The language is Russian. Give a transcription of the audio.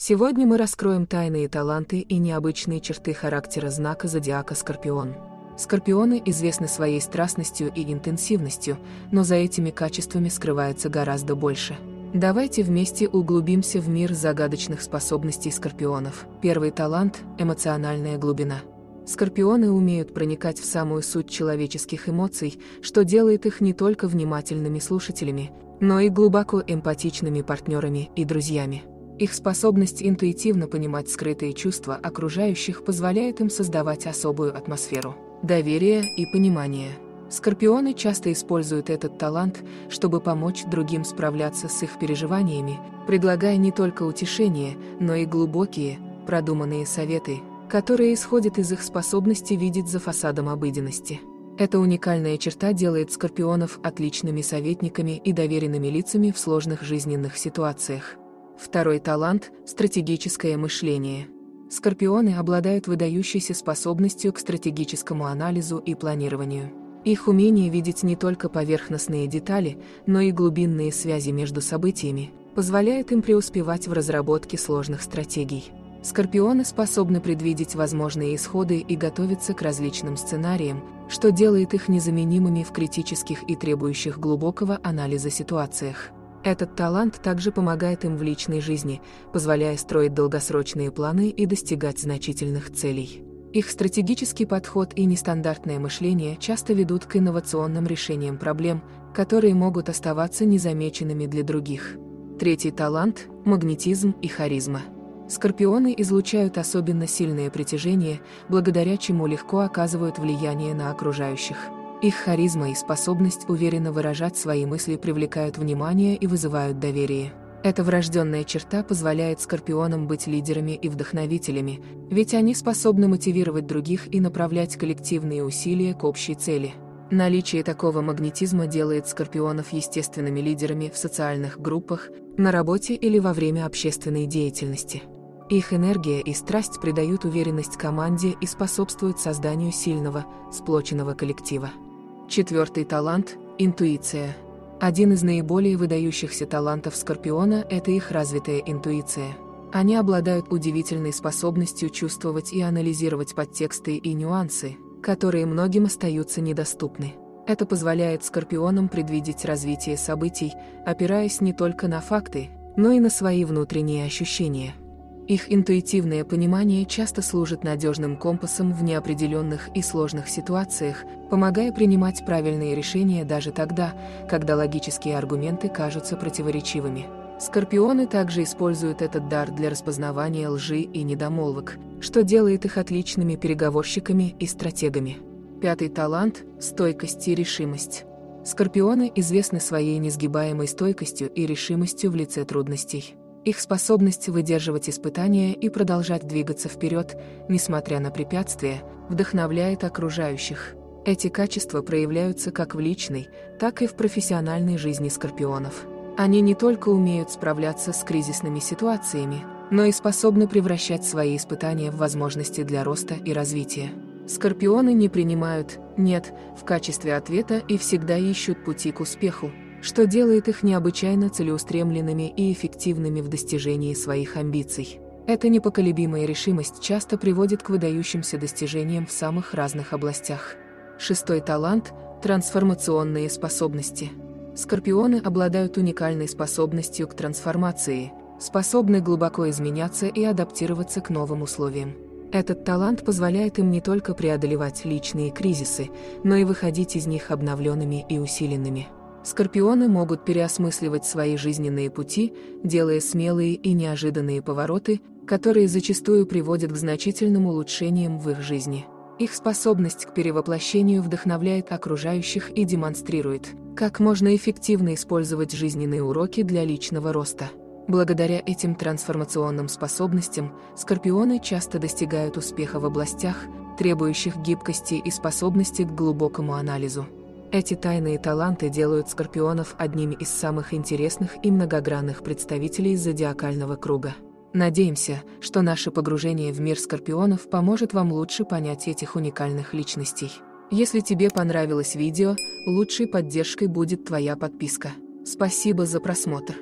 Сегодня мы раскроем тайные таланты и необычные черты характера знака зодиака Скорпион. Скорпионы известны своей страстностью и интенсивностью, но за этими качествами скрывается гораздо больше. Давайте вместе углубимся в мир загадочных способностей скорпионов. Первый талант – эмоциональная глубина. Скорпионы умеют проникать в самую суть человеческих эмоций, что делает их не только внимательными слушателями, но и глубоко эмпатичными партнерами и друзьями. Их способность интуитивно понимать скрытые чувства окружающих позволяет им создавать особую атмосферу доверия и понимания. Скорпионы часто используют этот талант, чтобы помочь другим справляться с их переживаниями, предлагая не только утешение, но и глубокие, продуманные советы, которые исходят из их способности видеть за фасадом обыденности. Эта уникальная черта делает скорпионов отличными советниками и доверенными лицами в сложных жизненных ситуациях. Второй талант – стратегическое мышление. Скорпионы обладают выдающейся способностью к стратегическому анализу и планированию. Их умение видеть не только поверхностные детали, но и глубинные связи между событиями, позволяет им преуспевать в разработке сложных стратегий. Скорпионы способны предвидеть возможные исходы и готовиться к различным сценариям, что делает их незаменимыми в критических и требующих глубокого анализа ситуациях. Этот талант также помогает им в личной жизни, позволяя строить долгосрочные планы и достигать значительных целей. Их стратегический подход и нестандартное мышление часто ведут к инновационным решениям проблем, которые могут оставаться незамеченными для других. Третий талант – магнетизм и харизма. Скорпионы излучают особенно сильное притяжение, благодаря чему легко оказывают влияние на окружающих. Их харизма и способность уверенно выражать свои мысли привлекают внимание и вызывают доверие. Эта врожденная черта позволяет скорпионам быть лидерами и вдохновителями, ведь они способны мотивировать других и направлять коллективные усилия к общей цели. Наличие такого магнетизма делает скорпионов естественными лидерами в социальных группах, на работе или во время общественной деятельности. Их энергия и страсть придают уверенность команде и способствуют созданию сильного, сплоченного коллектива. Четвертый талант – интуиция. Один из наиболее выдающихся талантов Скорпиона – это их развитая интуиция. Они обладают удивительной способностью чувствовать и анализировать подтексты и нюансы, которые многим остаются недоступны. Это позволяет Скорпионам предвидеть развитие событий, опираясь не только на факты, но и на свои внутренние ощущения. Их интуитивное понимание часто служит надежным компасом в неопределенных и сложных ситуациях, помогая принимать правильные решения даже тогда, когда логические аргументы кажутся противоречивыми. Скорпионы также используют этот дар для распознавания лжи и недомолвок, что делает их отличными переговорщиками и стратегами. Пятый талант – стойкость и решимость. Скорпионы известны своей несгибаемой стойкостью и решимостью в лице трудностей. Их способность выдерживать испытания и продолжать двигаться вперед, несмотря на препятствия, вдохновляет окружающих. Эти качества проявляются как в личной, так и в профессиональной жизни скорпионов. Они не только умеют справляться с кризисными ситуациями, но и способны превращать свои испытания в возможности для роста и развития. Скорпионы не принимают «нет» в качестве ответа и всегда ищут пути к успеху, что делает их необычайно целеустремленными и эффективными в достижении своих амбиций. Эта непоколебимая решимость часто приводит к выдающимся достижениям в самых разных областях. Шестой талант – трансформационные способности. Скорпионы обладают уникальной способностью к трансформации, способны глубоко изменяться и адаптироваться к новым условиям. Этот талант позволяет им не только преодолевать личные кризисы, но и выходить из них обновленными и усиленными. Скорпионы могут переосмысливать свои жизненные пути, делая смелые и неожиданные повороты, которые зачастую приводят к значительным улучшениям в их жизни. Их способность к перевоплощению вдохновляет окружающих и демонстрирует, как можно эффективно использовать жизненные уроки для личного роста. Благодаря этим трансформационным способностям, скорпионы часто достигают успеха в областях, требующих гибкости и способности к глубокому анализу. Эти тайные таланты делают скорпионов одними из самых интересных и многогранных представителей зодиакального круга. Надеемся, что наше погружение в мир скорпионов поможет вам лучше понять этих уникальных личностей. Если тебе понравилось видео, лучшей поддержкой будет твоя подписка. Спасибо за просмотр.